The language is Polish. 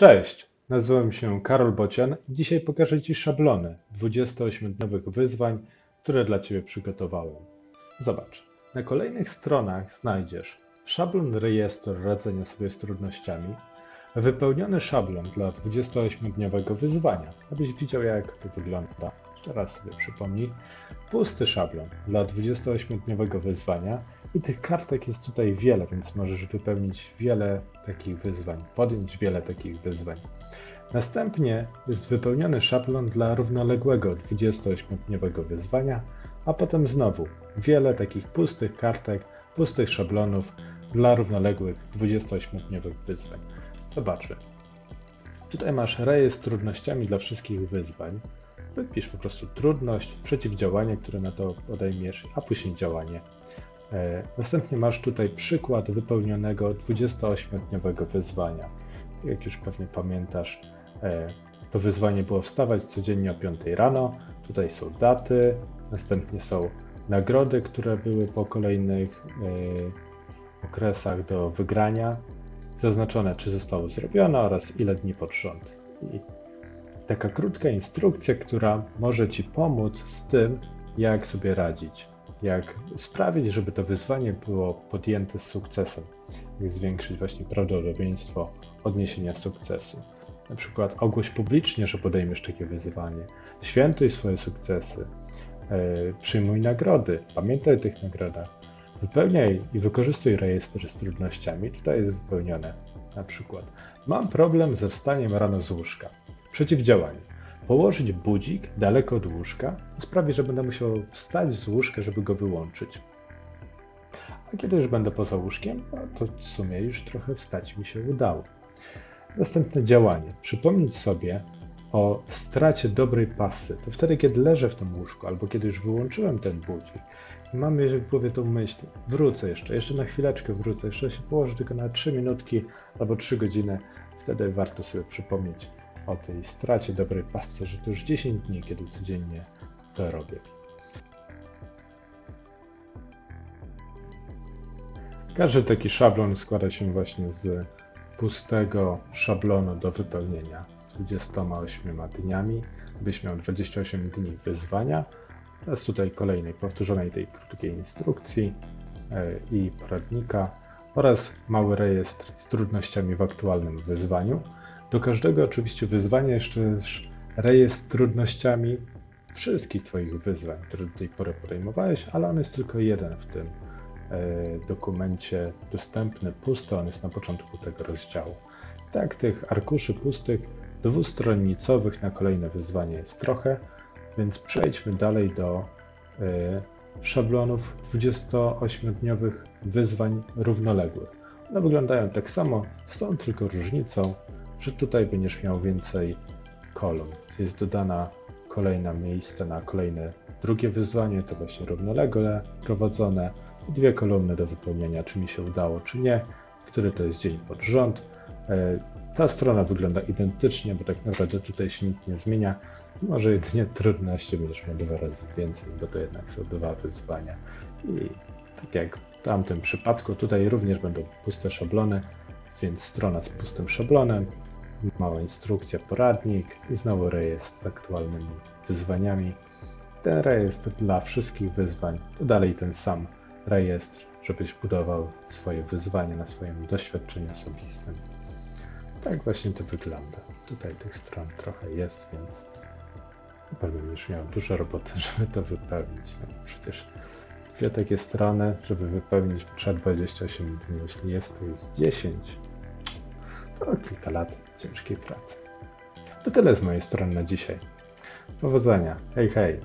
Cześć, nazywam się Karol Bocian i dzisiaj pokażę Ci szablony 28-dniowych wyzwań, które dla Ciebie przygotowałem. Zobacz, na kolejnych stronach znajdziesz szablon rejestr radzenia sobie z trudnościami, wypełniony szablon dla 28-dniowego wyzwania, abyś widział jak to wygląda. Jeszcze raz sobie przypomnij. Pusty szablon dla 28-dniowego wyzwania i tych kartek jest tutaj wiele, więc możesz wypełnić wiele takich wyzwań, podjąć wiele takich wyzwań. Następnie jest wypełniony szablon dla równoległego 28-dniowego wyzwania, a potem znowu wiele takich pustych kartek, pustych szablonów dla równoległych 28-dniowych wyzwań. Zobaczmy. Tutaj masz rejestr z trudnościami dla wszystkich wyzwań. Wypisz po prostu trudność, przeciwdziałanie, które na to podejmiesz, a później działanie. E, następnie masz tutaj przykład wypełnionego 28-dniowego wyzwania. Jak już pewnie pamiętasz, e, to wyzwanie było wstawać codziennie o 5 rano. Tutaj są daty, następnie są nagrody, które były po kolejnych e, okresach do wygrania, zaznaczone czy zostało zrobione oraz ile dni pod rząd. I taka krótka instrukcja, która może Ci pomóc z tym, jak sobie radzić, jak sprawić, żeby to wyzwanie było podjęte z sukcesem, jak zwiększyć właśnie prawdopodobieństwo odniesienia sukcesu. Na przykład ogłoś publicznie, że podejmiesz takie wyzwanie, świętuj swoje sukcesy, yy, przyjmuj nagrody, pamiętaj o tych nagrodach, wypełniaj i wykorzystuj rejestr z trudnościami. Tutaj jest wypełnione na przykład mam problem ze wstaniem rano z łóżka. Przeciwdziałanie. Położyć budzik daleko od łóżka sprawi, że będę musiał wstać z łóżka, żeby go wyłączyć. A kiedy już będę poza łóżkiem, no to w sumie już trochę wstać mi się udało. Następne działanie. Przypomnieć sobie o stracie dobrej pasy. To wtedy, kiedy leżę w tym łóżku, albo kiedy już wyłączyłem ten budzik mam w głowie tą myśl, wrócę jeszcze, jeszcze na chwileczkę wrócę, jeszcze się położę tylko na 3 minutki albo 3 godziny, wtedy warto sobie przypomnieć o tej stracie dobrej pasce, że to już 10 dni, kiedy codziennie to robię. Każdy taki szablon składa się właśnie z pustego szablonu do wypełnienia z 28 dniami, byś miał 28 dni wyzwania oraz tutaj kolejnej powtórzonej tej krótkiej instrukcji e, i poradnika oraz mały rejestr z trudnościami w aktualnym wyzwaniu. Do każdego oczywiście wyzwania jeszcze rejestr trudnościami wszystkich Twoich wyzwań, które do tej pory podejmowałeś, ale on jest tylko jeden w tym e, dokumencie dostępny, pusty, on jest na początku tego rozdziału. Tak, tych arkuszy pustych, dwustronnicowych na kolejne wyzwanie jest trochę, więc przejdźmy dalej do e, szablonów 28-dniowych wyzwań równoległych. One wyglądają tak samo, z tą tylko różnicą, że tutaj będziesz miał więcej kolumn. Jest dodana kolejna miejsce na kolejne drugie wyzwanie, to właśnie równolegle prowadzone dwie kolumny do wypełnienia, czy mi się udało, czy nie, który to jest dzień pod rząd. E, ta strona wygląda identycznie, bo tak naprawdę tutaj się nic nie zmienia. Może jedynie trudności będziesz miał dwa razy więcej, bo to jednak są dwa wyzwania. I tak jak w tamtym przypadku, tutaj również będą puste szablony, więc strona z pustym szablonem, mała instrukcja, poradnik i znowu rejestr z aktualnymi wyzwaniami. Ten rejestr dla wszystkich wyzwań to dalej ten sam rejestr, żebyś budował swoje wyzwanie na swoim doświadczeniu osobistym. Tak właśnie to wygląda. Tutaj tych stron trochę jest, więc bym już miał dużo roboty, żeby to wypełnić. No, przecież dwie takie strony, żeby wypełnić trzeba 28 dni. Jeśli jest to ich 10, to kilka lat ciężkiej pracy. To tyle z mojej strony na dzisiaj. Powodzenia. Hej, hej.